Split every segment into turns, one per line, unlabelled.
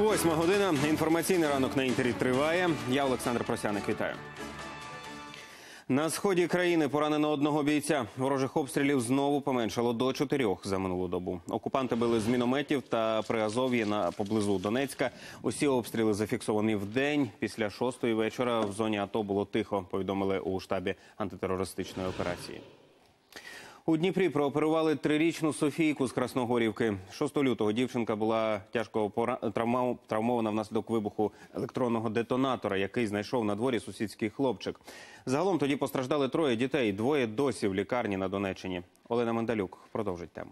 Восьма година. Інформаційний ранок на інтері триває. Я Олександр Просяник. Вітаю. На сході країни поранено одного бійця. Ворожих обстрілів знову поменшало до чотирьох за минулу добу. Окупанти били з мінометів та при Азов'ї на поблизу Донецька. Усі обстріли зафіксовані в день. Після шостої вечора в зоні АТО було тихо. Повідомили у штабі антитерористичної операції. У Дніпрі прооперували трирічну Софійку з Красногорівки. 6 лютого дівчинка була тяжко травмована внаслідок вибуху електронного детонатора, який знайшов на дворі сусідський хлопчик. Загалом тоді постраждали троє дітей. Двоє досі в лікарні на Донеччині. Олена Мандалюк продовжить тему.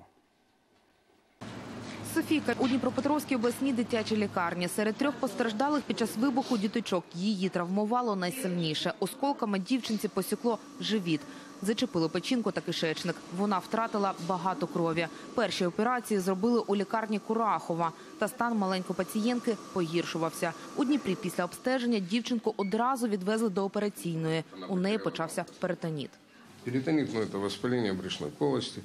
Софійка у Дніпропетровській обласній дитячій лікарні. Серед трьох постраждалих під час вибуху діточок її травмувало найсильніше. Осколками дівчинці посікло живіт. Зачепило печінку та кишечник. Вона втратила багато крові. Перші операції зробили у лікарні Курахова. Та стан маленької пацієнтки погіршувався. У Дніпрі після обстеження дівчинку одразу відвезли до операційної. У неї почався перитоніт.
Перитонит, ну, это воспаление брюшной полости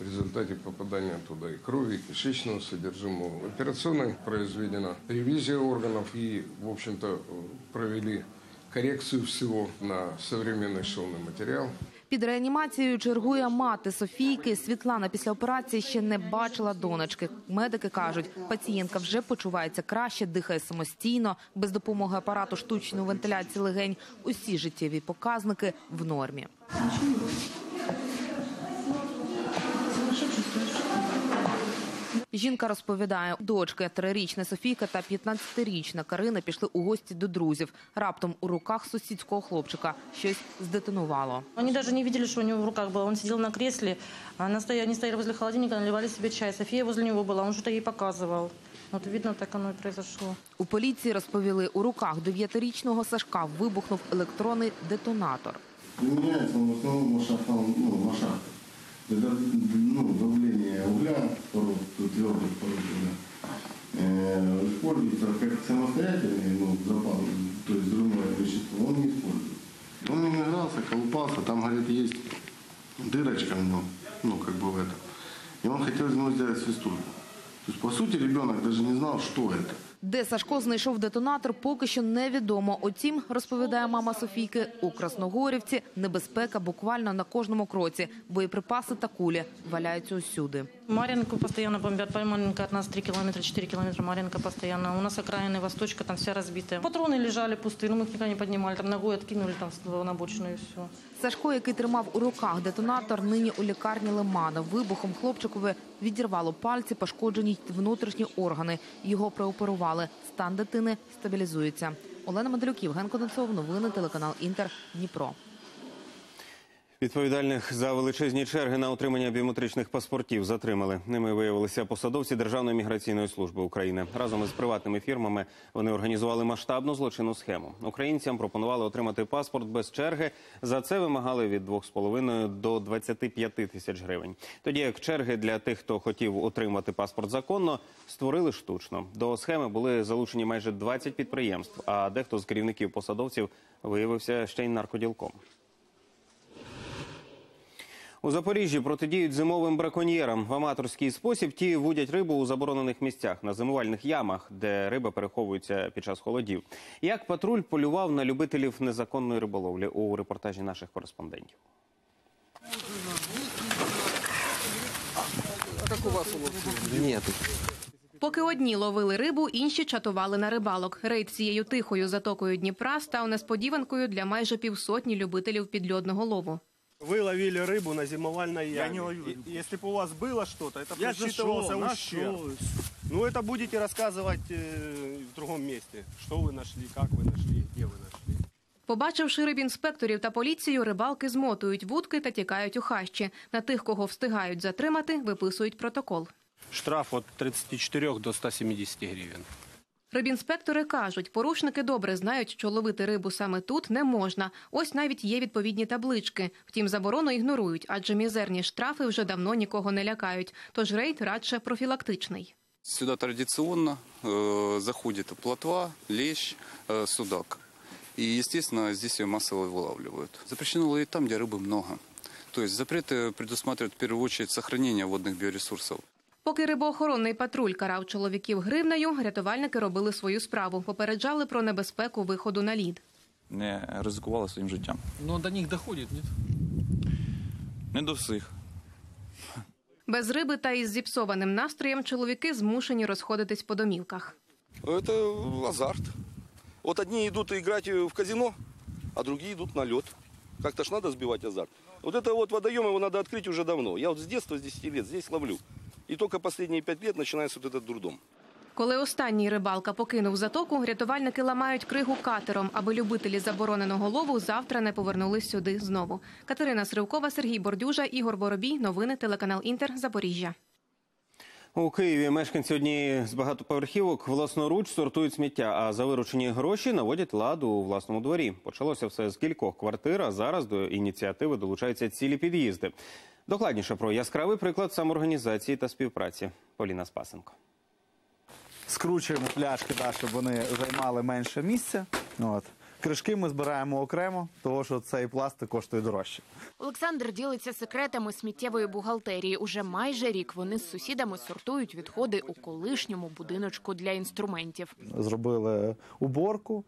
в результате попадания туда и крови, и кишечного содержимого. В операционной произведена ревизия органов и, в общем-то, э, провели коррекцию всего на современный шовный материал.
Під реанімацією чергує мати Софійки. Світлана після операції ще не бачила донечки. Медики кажуть, пацієнтка вже почувається краще, дихає самостійно, без допомоги апарату штучної вентиляції легень. Усі життєві показники в нормі. Жінка розповідає, дочки трирічна Софійка та 15-річна Карина пішли у гості до друзів. Раптом у руках сусідського хлопчика щось здетонувало.
Они даже не видели, что у него в руках было. Он сидел на кресле, а она стоя- они стояли возле холодильника, наливали себе чай. София возле него была, он что-то ей показывал. Вот видно, так оно и произошло.
У поліції розповіли, у руках дев'ятирічного Сашка вибухнув електронний детонатор.
Применяется он в основном на шахтном, ну, на шахтах. Это ну, давление угля, пород, твердых пород угля, э, используется как самостоятельный ну, запал, то есть взрывное вещество, он не используется. Он не игрался, колупался, там, говорит, есть дырочка в нем, ну, как бы в этом. И он хотел из него сделать свистульку. То есть, по сути, ребенок даже не знал, что это.
Де Сашко знайшов детонатор, поки що невідомо. Утім, розповідає мама Софійки, у Красногорівці небезпека буквально на кожному кроці. Боєприпаси та кулі валяються усюди.
Маринку постоянно бомбят. Маринка от нас 3 километра, 4 километра. Маринка постоянно. У нас окраины, Восточка, там вся разбитая. Патроны лежали пустые, но мы их никогда не поднимали. Там ногой откинули там с- на обочину и все.
Сашко, який тримав у руках детонатор, нині у лікарні Лимана. Вибухом хлопчикові відірвало пальці, пошкоджені й внутрішні органи. Його прооперували. Стан дитини стабілізується. Олена Мандрюк, Євген Кононцов, новини телеканал Інтер, Дніпро.
Відповідальних за величезні черги на отримання біометричних паспортів затримали. Ними виявилися посадовці Державної міграційної служби України. Разом із приватними фірмами вони організували масштабну злочинну схему. Українцям пропонували отримати паспорт без черги. За це вимагали від 2,5 до 25 тисяч гривень. Тоді як черги для тих, хто хотів отримати паспорт законно, створили штучно. До схеми були залучені майже 20 підприємств. А дехто з керівників посадовців виявився ще й наркоділком. У Запоріжжі протидіють зимовим браконьєрам. В аматорський спосіб ті вудять рибу у заборонених місцях на зимувальних ямах, де риба переховується під час холодів. Як патруль полював на любителів незаконної риболовлі у репортажі наших кореспондентів.
Поки одні ловили рибу, інші чатували на рибалок. Рейд цією тихою затокою Дніпра став несподіванкою для майже півсотні любителів підльодного лову.
Вы ловили рыбу на зимовальной яме.
Я не ловил
И-
рыбу.
Если бы у вас было что-то, это
Я
просчитывался
зашел,
ущерб.
нашел.
Ну, это будете рассказывать э, в другом месте. Что вы нашли, как вы нашли, где вы нашли.
Побачивши рибінспекторів та поліцію, рибалки змотують вудки та тікають у хащі. На тих, кого встигають затримати, виписують протокол.
Штраф от 34 до 170 гривен.
Рибінспектори кажуть, порушники добре знають, що ловити рибу саме тут не можна. Ось навіть є відповідні таблички. Втім, заборону ігнорують, адже мізерні штрафи вже давно нікого не лякають. Тож рейд радше профілактичний.
Сюда традиционно э, заходит плотва, лещ, э, судак. И, естественно, здесь ее массово вылавливают. Запрещено ловить там, где рыбы много. То есть запреты предусматривают в первую очередь сохранение водных биоресурсов.
Поки рибоохоронний патруль карав чоловіків гривнею, рятувальники робили свою справу, попереджали про небезпеку виходу на лід.
не ризикували своїм життям.
Но до них доходит, нет?
Не до всіх.
Без риби та із зіпсованим настроєм чоловіки змушені розходитись по домівках.
Это азарт. Вот одни идут играть в казино, а другие идут на лед. Как-то ж надо сбивать азарт. Вот это вот водоем его надо открыть уже давно. Я вот с детства, с 10 лет здесь ловлю. И только последние пять лет начинается вот этот дурдом.
Коли останній рибалка покинув затоку, рятувальники ламають кригу катером, аби любителі забороненого лову завтра не повернулись сюди знову. Катерина Сривкова, Сергій Бордюжа, Ігор Боробій. Новини телеканал Інтер. Запоріжжя.
У Києві мешканці однієї з багатоповерхівок власноруч сортують сміття, а за виручені гроші наводять ладу у власному дворі. Почалося все з кількох квартир, а зараз до ініціативи долучаються цілі під'їзди. Докладніше про яскравий приклад самоорганізації та співпраці. Поліна Спасенко.
скручуємо пляшки, да, щоб вони займали менше місця. От. Кришки ми збираємо окремо, тому що цей пластик коштує дорожче.
Олександр ділиться секретами сміттєвої бухгалтерії. Уже майже рік вони з сусідами сортують відходи у колишньому будиночку для інструментів.
Зробили уборку.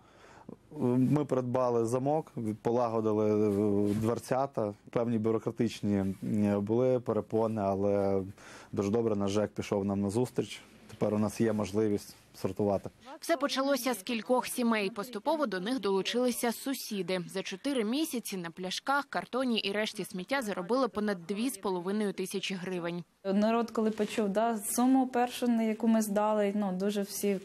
Ми придбали замок, полагодили е, дверцята. Певні бюрократичні були перепони, але дуже добре наш ЖЕК пішов нам на зустріч. Тепер у нас є можливість сортувати.
Все почалося з кількох сімей. Поступово до них долучилися сусіди. За чотири місяці на пляшках, картоні і решті сміття заробили понад дві з половиною тисячі гривень.
Народ, коли почув да, суму першу, на яку ми здали, ну дуже всі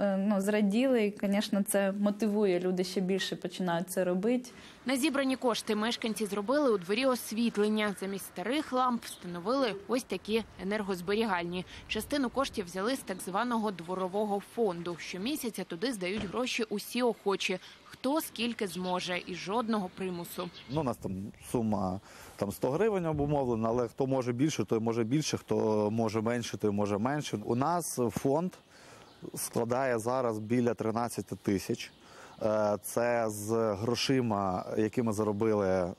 ну, зраділи. І, звісно, це мотивує. Люди ще більше починають це робити.
На зібрані кошти мешканці зробили у дворі освітлення. Замість старих ламп встановили ось такі енергозберігальні. Частину коштів взяли з так званого дворового фонду. Щомісяця туди здають гроші усі охочі. Хто скільки зможе, і жодного примусу.
Ну, у нас там сума там 100 гривень обумовлена, але хто може більше, той може більше, хто може менше, той може менше. У нас фонд складає зараз біля 13 тисяч. Е, Це з грошима, які ми заробили е,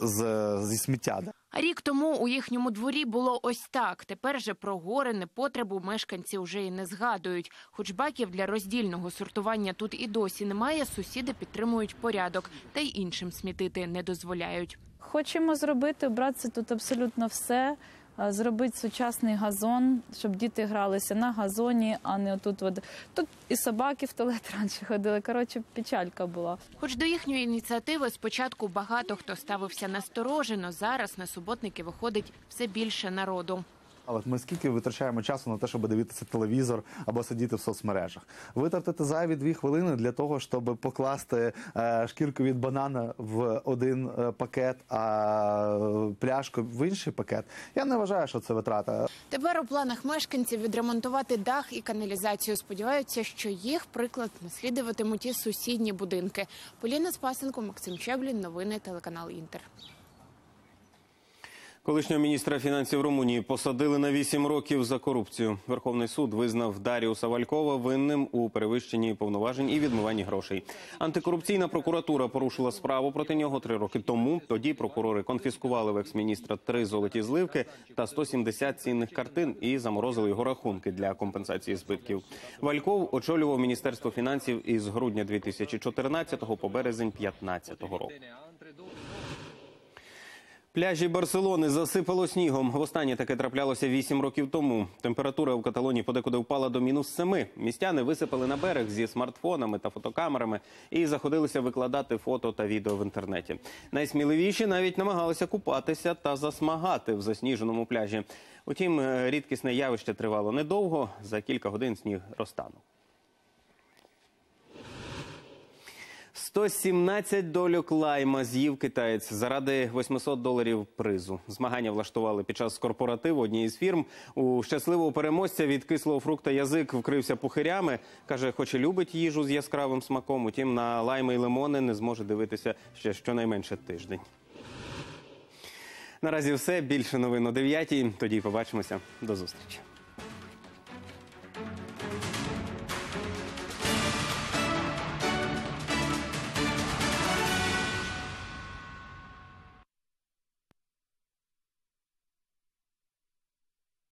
з, зі сміття.
А рік тому у їхньому дворі було ось так. Тепер же про гори непотребу мешканці вже і не згадують. Хоч баків для роздільного сортування тут і досі немає, сусіди підтримують порядок та й іншим смітити не дозволяють.
Хочемо зробити, обратися тут абсолютно все. А, Зробити сучасний газон, щоб діти гралися на газоні, а не отут. От. Тут і собаки в туалет раніше ходили. Коротше, печалька була.
Хоч до їхньої ініціативи спочатку багато хто ставився насторожено. Зараз на суботники виходить все більше народу.
Але ми скільки витрачаємо часу на те, щоб дивитися телевізор або сидіти в соцмережах? Витратити зайві дві хвилини для того, щоб покласти е, шкірку від банана в один е, пакет, а пляшку в інший пакет. Я не вважаю, що це витрата.
Тепер у планах мешканців відремонтувати дах і каналізацію. Сподіваються, що їх приклад наслідуватимуть і сусідні будинки. Поліна Спасенко, Максим Щеблін. Новини телеканал Інтер.
Колишнього міністра фінансів Румунії посадили на 8 років за корупцію. Верховний суд визнав Даріуса Валькова винним у перевищенні повноважень і відмиванні грошей. Антикорупційна прокуратура порушила справу проти нього три роки тому. Тоді прокурори конфіскували в екс-міністра три золоті зливки та 170 цінних картин і заморозили його рахунки для компенсації збитків. Вальков очолював міністерство фінансів із грудня 2014 по березень 2015 року. Пляжі Барселони засипало снігом. Востаннє таке траплялося вісім років тому. Температура у Каталонії подекуди впала до мінус семи. Містяни висипали на берег зі смартфонами та фотокамерами і заходилися викладати фото та відео в інтернеті. Найсміливіші навіть намагалися купатися та засмагати в засніженому пляжі. Утім, е, рідкісне явище тривало недовго. За кілька годин сніг розтанув. 117 дольок лайма з'їв китаєць заради 800 доларів призу. Змагання влаштували під час корпоративу однієї з фірм. У щасливого переможця від кислого фрукта язик вкрився пухирями. Каже, хоч і любить їжу з яскравим смаком, утім на лайми і лимони не зможе дивитися ще щонайменше тиждень. Наразі все. Більше новин о 9. Тоді побачимося. До зустрічі.